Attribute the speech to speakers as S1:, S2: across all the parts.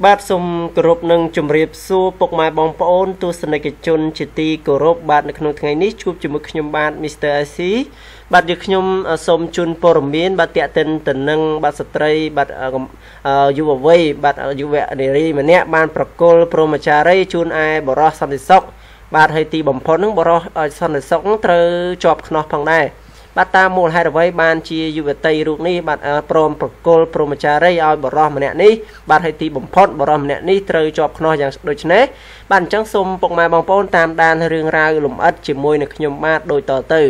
S1: បាទសូមគោរពនឹងជម្រាបសួរពុកម៉ែបងប្អូន ទស្សនិកជន ជាទីគោរពបាទនៅក្នុងថ្ងៃនេះជួបជាមួយខ្ញុំបាទ Mr. IC បាទយើងខ្ញុំសូមជូនព័ត៌មាន បាទតេតិនទៅនឹងបាទស្ត្រីបាទយុវវ័យបាទយុវនារីម្នាក់បានប្រគល់ព្រមចារីជូនឯបរោះសន្តិសុខបាទហើយទីបំផុតនឹងបរោះសន្តិសុខត្រូវជាប់ខ្នោះផងដែរ បាទតាមមូលហេតុអ្វីបានជាយុវតីរូបនេះបាទព្រមប្រគល់ព្រមចារីឲ្យបរោះម្នាក់នេះបាទហើយទីបំផុតបរោះម្នាក់នេះត្រូវជាប់ខ្នោះយ៉ាងដូចនេះបាទអញ្ចឹងសូមពុកម៉ែបងប្អូនតាមដានរឿងរ៉ាវលំអិតជាមួយនឹងខ្ញុំបាទដូចតទៅ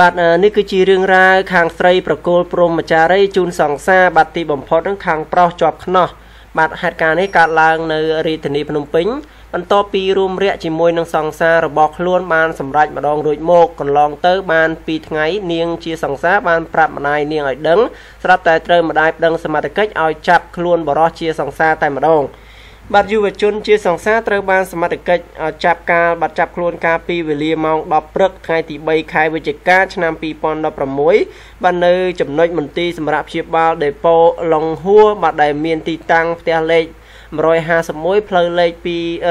S1: បាទនេះគឺជារឿងរ៉ាវខាងស្រីប្រគល់ព្រមចារីជូនសង្សារបាទទីបំផុតនឹងខាងប្រុសជាប់ខ្នោះបាទហេតុការណ៍នេះកើតឡើងនៅរាជធានីភ្នំពេញ បន្ទាប់ពីរួមរយៈជាមួយនឹងសង្សាររបស់ខ្លួនបានសម្រេចម្ដងរួចមកកន្លងទៅបាន2ថ្ងៃនាងជាសង្សារបានប្រាប់ម្ដាយនាងឲ្យដឹងស្រាប់តែត្រូវម្ដាយប្តឹងសមត្ថកិច្ចឲ្យចាប់ខ្លួនបរិសជាសង្សារតែម្ដងបាទយុវជនជាសង្សារត្រូវបានសមត្ថកិច្ចចាប់ការបាត់ចាប់ខ្លួនកាលពីវេលាម៉ោង10ព្រឹកថ្ងៃទី3ខែវិច្ឆិកាឆ្នាំ2016បាទនៅចំណុចមន្ទីរសម្រាប់ព្យាបាលដេប៉ូឡុងហួរបាទដែលមានទីតាំងផ្ទះលេខ 151ផ្លូវលេខ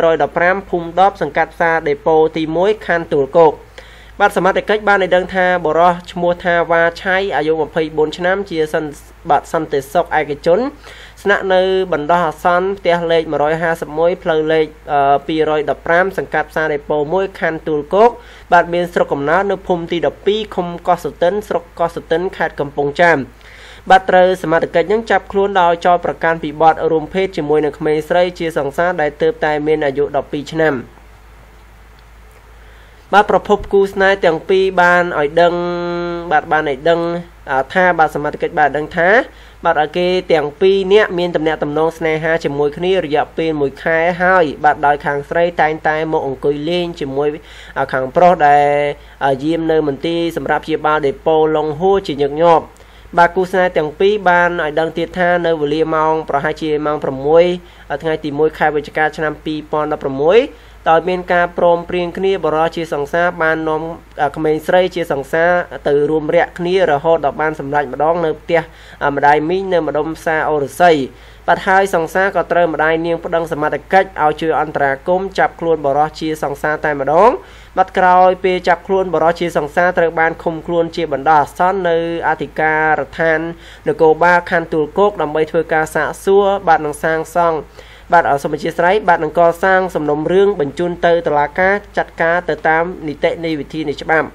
S1: 215ភូមិ10សង្កាត់ផ្សារដេប៉ូទី1ខណ្ឌទួលគោកបាទសមត្ថកិច្ចបានឲ្យដឹងថាបរោះឈ្មោះថាវ៉ាឆៃអាយុ24ឆ្នាំជាសិនបាទសន្តិសុខឯកជនស្នាក់នៅបណ្ដោះអាសន្នផ្ទះលេខ151ផ្លូវលេខ215សង្កាត់ផ្សារដេប៉ូ1ខណ្ឌទួលគោកបាទមានស្រុកកំណើតនៅភូមិទី12ឃុំកោះសុទិនស្រុកកោះសុទិនខេត្តកំពង់ចាម បាទត្រូវសមត្ថកិច្ចនឹងចាប់ខ្លួនដោយចោទប្រកាន់ពីបទរួមភេទជាមួយនឹងក្មេងស្រីជាសង្សារដែលទើបតែមានអាយុ12ឆ្នាំបាទប្រភពគូស្នេហ៍ទាំងពីរបានឲ្យដឹងបាទបានឲ្យដឹងថាបាទសមត្ថកិច្ចបានដឹងថាបាទឲ្យគេទាំងពីរនាក់មានតំណែងតំណងស្នេហាជាមួយគ្នារយៈពេល1ខែហើយបាទដោយខាងស្រីតែងតែមកអង្គុយលេងជាមួយខាងប្រុសដែលយាមនៅមន្ទីរសម្រាប់ព្យាបាលដេប៉ូឡុងហួរជាញឹកញាប់ បាទគូស្នេហ៍ទាំងពីរបានឲ្យដឹងទៀតថានៅវេលាម៉ោងប្រហែលជាម៉ោង6ថ្ងៃទី1ខែវិច្ឆិកាឆ្នាំ2016 ដោយមានការព្រមព្រៀងគ្នាបរិជាសង្សារបាននាំក្មេងស្រីជាសង្សារទៅរួមរយៈគ្នារហូតដល់បានសម្រេចម្ដងនៅផ្ទះម្ដាយមីងនៅម្ដុំផ្សារអូរស័យបាត់ហើយសង្សារក៏ត្រូវម្ដាយនាងប្តឹងសមត្ថកិច្ចឲ្យជួយអន្តរាគមចាប់ខ្លួនបរិជាសង្សារតែម្ដងបាត់ក្រោយពេលចាប់ខ្លួនបរិជាសង្សារត្រូវបានឃុំខ្លួនជាបណ្ដោះអាសន្ននៅអធិការដ្ឋាននគរបាលខណ្ឌទួលគោកដើម្បីធ្វើការសាកសួរបាទនឹងសាងសង់ បាទសូមអធិស្ឋានបាទនឹងកសាងសំណុំរឿងបញ្ជូនទៅតុលាការចាត់ការទៅតាមនីតិនៃវិធីនៃច្បាប់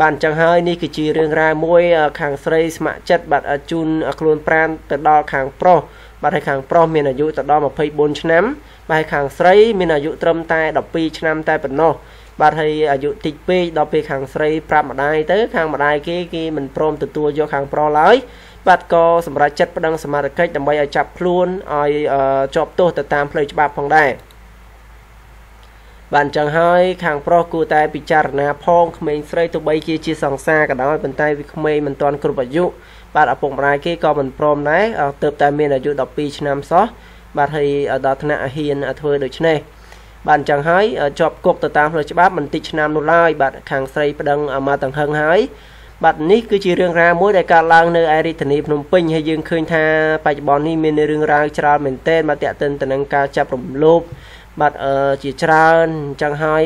S1: បាទអញ្ចឹងហើយនេះគឺជារឿងរ៉ាវមួយខាងស្រីស្ម័គ្រចិត្តបាទជូនខ្លួនប្រានទៅដល់ខាងប្រុសបាទហើយខាងប្រុសមានអាយុទៅដល់24ឆ្នាំបាទហើយខាងស្រីមានអាយុត្រឹមតែ12ឆ្នាំតែប៉ុណ្ណោះបាទហើយអាយុតិចពេកដល់ពេលខាងស្រីប្រាប់ម្ដាយទៅខាងម្ដាយគេគេមិនព្រមទទួលយកខាងប្រុសឡើយ បាទក៏សម្រេចចិត្តប្តឹងសមត្ថកិច្ចដើម្បីឲ្យចាប់ខ្លួនឲ្យជាប់ទោសទៅតាមផ្លូវច្បាប់ផងដែរបានអញ្ចឹងហើយខាងប្រុសគួរតែពិចារណាផងក្មេងស្រីទោះបីជាជាសង្សារក៏ដោយប៉ុន្តែវាក្មេងមិនទាន់គ្រប់អាយុបាទឪពុកម្ដាយគេក៏មិនព្រមដែរទើបតែមានអាយុ12ឆ្នាំសោះបាទហើយដល់ថ្នាក់ហ៊ានធ្វើដូច្នេះបាទអញ្ចឹងហើយជាប់គុកទៅតាមផ្លូវច្បាប់មិនតិចឆ្នាំនោះឡើយបាទខាងស្រីប្តឹងមកទាំងហឹងហើយ បាទនេះគឺជារឿងរ៉ាវមួយដែលកើតឡើងនៅឯរាជធានីភ្នំពេញហើយយើងឃើញថាបច្ចុប្បន្ននេះមានរឿងរ៉ាវច្រើនមែនទែនមកតាក់ទិនទៅនឹងការចាប់រំលោភបាទអឺជាច្រើនអញ្ចឹងហើយ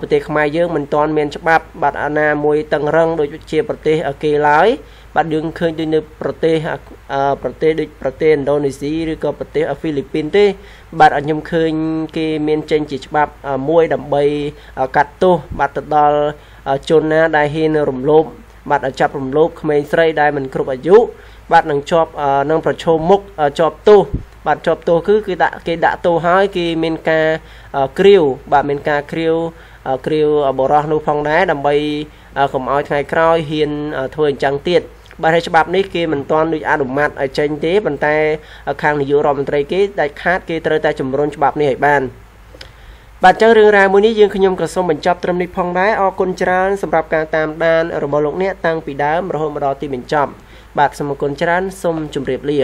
S1: ប្រទេសខ្មែរយើងមិនទាន់មានច្បាប់បាទអាណាមួយតឹងរឹងដូចជាប្រទេសគេឡើយបាទយើងឃើញដូចនៅប្រទេសប្រទេសដូចប្រទេសឥណ្ឌូនេស៊ីឬក៏ប្រទេសហ្វីលីពីនទេ បាទខ្ញុំឃើញគេមានចេញជាច្បាប់មួយដើម្បីកាត់ទោសបាទទៅដល់ជនណាដែលហ៊ានរំលោភ បាទចាប់រំលោភក្មេងស្រីដែលមិនគ្រប់អាយុបាទនឹងជាប់នឹងប្រឈមមុខជាប់ទោសបាទជាប់ទោសគឺគឺដាក់គេដាក់ទោសហើយគេមានការគ្រាវបាទមានការគ្រាវគ្រាវបរោះនោះផងដែរដើម្បីកុំឲ្យថ្ងៃក្រោយហ៊ានធ្វើអញ្ចឹងទៀតបាទហើយច្បាប់នេះគេមិនទាន់ដូចអនុម័តឲ្យចេញទេប៉ុន្តែខាងនាយករដ្ឋមន្ត្រីគេដាច់ខាតគេត្រូវតែជំរុញច្បាប់នេះឲ្យបាន បាទចឹងរឿងរ៉ាវមួយនេះយើងខ្ញុំក៏សូមបញ្ចប់ត្រឹមនេះផងដែរអរគុណច្រើនសម្រាប់ការតាមដានរបស់លោកអ្នកតាំងពីដើមរហូតមកដល់ទីបញ្ចប់បាទសូមអរគុណច្រើនសូមជម្រាបលា